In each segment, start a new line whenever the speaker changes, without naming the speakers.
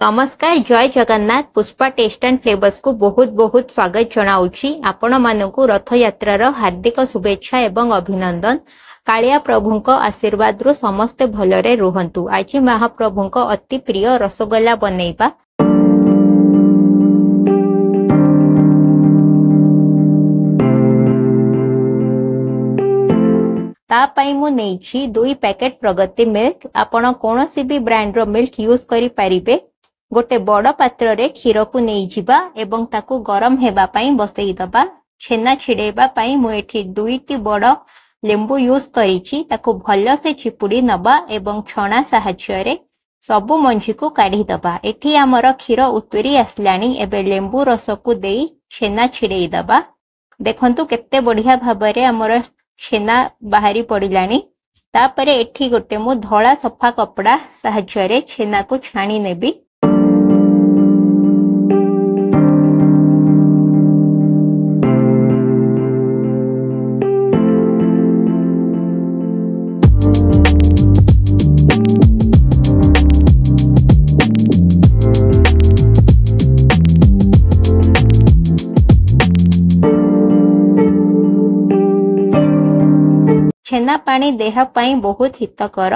ନମସ୍କାର ଜୟ Jagannath Pushpa taste and ଫ୍ଲେଭର୍ସକୁ ବହୁତ ବହୁତ ସ୍ୱାଗତ ଜଣାଉଛି ଆପଣମାନଙ୍କୁ ରଥଯାତ୍ରାର ହାର୍ଦ୍ଦିକ ଶୁଭେଚ୍ଛା ଏବଂ ଅଭିନନ୍ଦନ କାଳିଆ ପ୍ରଭୁଙ୍କ ଆଶୀର୍ବାଦରୁ ସମସ୍ତେ ଭଲରେ ରୁହନ୍ତୁ ଆଜି ମହାପ୍ରଭୁଙ୍କ ଅତି ପ୍ରିୟ ରସଗୋଲା ବନେଇବା ତା ପାଇଁ ମୁଁ ନେଇଛି ଦୁଇ ପ୍ୟାକେଟ ପ୍ରଗତି ମିଲ୍କ ଆପଣ କୌଣସି ବି ବ୍ରାଣ୍ଡର ମିଲ୍କ ୟୁଜ୍ କରିପାରିବେ ଗୋଟେ ବଡ ପାତ୍ରରେ କ୍ଷୀରକୁ ନେଇଯିବା ଏବଂ ତାକୁ ଗରମ ହେବା ପାଇଁ ବସେଇଦବା। ଛେନା ଛିଡେଇବା ପାଇଁ ମୁଁ ଏଠି ଦୁଇଟି ବଡ ଲେମ୍ବୁ ୟୁଜ୍ କରିଛି ତାକୁ ଭଲସେ ଚିପୁଡି ନବା ଏବଂ ଛଣା ସାହାଯ୍ୟରେ ସବୁ ମଞ୍ଜିକୁ କାଢିଦବା। ଏଠି ଆମର କ୍ଷୀର ଉତୁରି ଆସିଲାଣି। ଏବେ ଲେମ୍ବୁ ରସକୁ ଦେଇ ଛେନା ଛିଡେଇ ଦବା ଦେଖନ୍ତୁ କେତେ ବଢିଆ ଭାବରେ ଆମର ଛେନା ବାହାରି ପଡିଲାଣି। ତାପରେ ଏଠି ଗୋଟେ ମୁଁ ଧଳା ସଫା କପଡା ସାହାଯ୍ୟରେ ଛେନାକୁ ଛାଣି ନେବି ଛେନା ପାଣି ଦେହ ପାଇଁ ବହୁତ ହିତକର।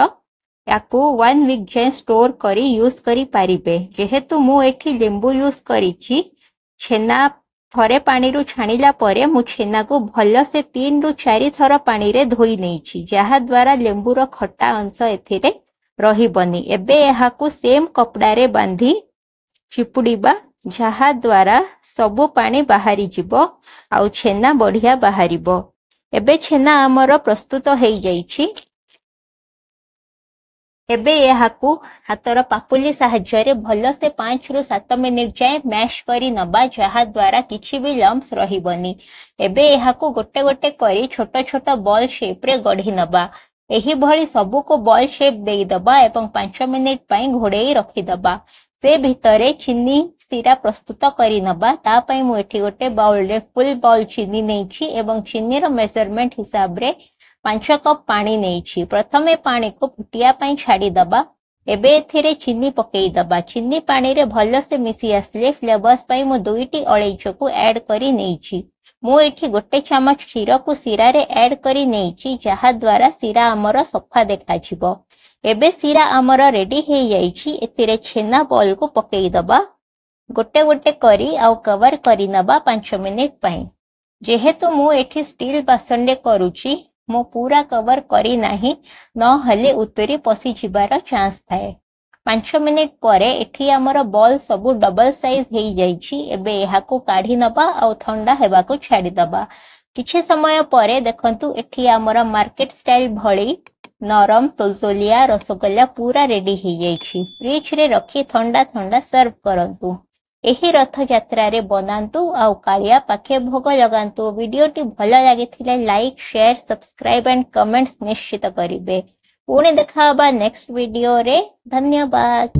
ୟାକୁ ୱାନ୍ ୱିକ୍ ଯାଏଁ ଷ୍ଟୋର କରି ୟୁଜ୍ କରିପାରିବେ ଯେହେତୁ ମୁଁ ଏଠି ଲେମ୍ବୁ ୟୁଜ୍ କରିଛି ଛେନା ଥରେ ପାଣିରୁ ଛାଣିଲା ପରେ ମୁଁ ଛେନାକୁ ଭଲସେ ତିନିରୁ ଚାରି ଥର ପାଣିରେ ଧୋଇ ନେଇଛି ଯାହା ଦ୍ୱାରା ଲେମ୍ବୁର ଖଟା ଅଂଶ ଏଥିରେ ରହିବନି। ଏବେ ଏହାକୁ ସେମ୍ କପଡାରେ ବାନ୍ଧି ଚିପୁଡିବା ଯାହା ଦ୍ୱାରା ସବୁ ପାଣି ବାହାରିଯିବ ଆଉ ଛେନା ବଢିଆ ବାହାରିବ। ଏବେ ଛେନା ଆମର ପ୍ରସ୍ତୁତ ହେଇଯାଇଛି। ଏବେ ଏହାକୁ ହାତର ପାପୁଲି ସାହାଯ୍ୟରେ ଭଲସେ ପାଞ୍ଚରୁ ସାତ ମିନିଟ ଯାଏଁ ମ୍ୟାଶ କରି ନବା ଯାହା ଦ୍ୱାରା କିଛି ବି ଲମ୍ପସ ରହିବନି। ଏବେ ଏହାକୁ ଗୋଟେ ଗୋଟେ କରି ଛୋଟ ଛୋଟ ବଲ ସେପରେ ଗଢି ନବା। ଏହିଭଳି ସବୁକୁ ବଲ ସେପ ଦେଇଦବା ଏବଂ ପାଞ୍ଚ ମିନିଟ ପାଇଁ ଘୋଡେଇ ରଖିଦବା। ସେ ଭିତରେ ଚିନି ଶିରା ପ୍ରସ୍ତୁତ କରି ନବା ତା ପାଇଁ ମୁଁ ଏଠି ଗୋଟେ ବାଉଲରେ ଫୁଲ ବାଉଲ ଚିନି ନେଇଛି ଏବଂ ଚିନିର ମେଜରମେଣ୍ଟ ହିସାବରେ ପାଞ୍ଚ କପ୍ ପାଣି ନେଇଛି। ପ୍ରଥମେ ପାଣିକୁ ଫୁଟିବା ପାଇଁ ଛାଡିଦବା ଏବେ ଏଥିରେ ଚିନି ପକେଇଦବା। ଚିନି ପାଣିରେ ଭଲସେ ମିଶି ଆସିଲେ ଫ୍ଲେଭର୍ସ ପାଇଁ ମୁଁ ଦୁଇଟି ଅଳେଇଚକୁ ଆଡ କରି ନେଇଛି। ମୁଁ ଏଠି ଗୋଟେ ଚାମଚ କ୍ଷୀରକୁ ଶିରାରେ ଆଡ କରି ନେଇଛି ଯାହା ଦ୍ୱାରା ଶିରା ଆମର ସଫା ଦେଖାଯିବ ଏବେ ଶିରା ଆମର ରେଡି ହେଇଯାଇଛି ଏଥିରେ ଛେନା ବଲକୁ ପକେଇଦବା ଗୋଟେ ଗୋଟେ କରି ଆଉ କଭର କରିନବା ପାଞ୍ଚ ମିନିଟ ପାଇଁ ଯେହେତୁ ମୁଁ ଏଠି ଷ୍ଟିଲ ବାସନରେ କରୁଛି ମୁଁ ପୁରା କଭର କରିନାହିଁ ନହେଲେ ଉତୁରି ପଶିଯିବାର ଚାନ୍ସ ଥାଏ ପାଞ୍ଚ ମିନିଟ ପରେ ଏଠି ଆମର ବଲ୍ ସବୁ ଡବଲ ସାଇଜ ହେଇଯାଇଛି। ଏବେ ଏହାକୁ କାଢି ନବା ଆଉ ଥଣ୍ଡା ହେବାକୁ ଛାଡିଦବା। କିଛି ସମୟ ପରେ ଦେଖନ୍ତୁ ଏଠି ଆମର ମାର୍କେଟ ଷ୍ଟାଇଲ ଭଳି ନରମ ତୋଲତୋଲିଆ ରସଗୋଲା ପୁରା ରେଡି ହେଇଯାଇଛି। ଫ୍ରିଜରେ ରଖି ଥଣ୍ଡା ଥଣ୍ଡା ସର୍ଭ କରନ୍ତୁ। ଏହି ରଥଯାତ୍ରାରେ ବନାନ୍ତୁ ଆଉ କାଳିଆ ପାଖେ ଭୋଗ ଲଗାନ୍ତୁ। ଭିଡିଓଟି ଭଲ ଲାଗିଥିଲେ like share subscribe and comments ନିଶ୍ଚିତ କରିବେ। ಪುಣೆ ದಖಾಬ ನೆಕ್ಸ್ಟ್ ವಿಡಿಯೋ ರೇ ಧನ್ಯವಾದ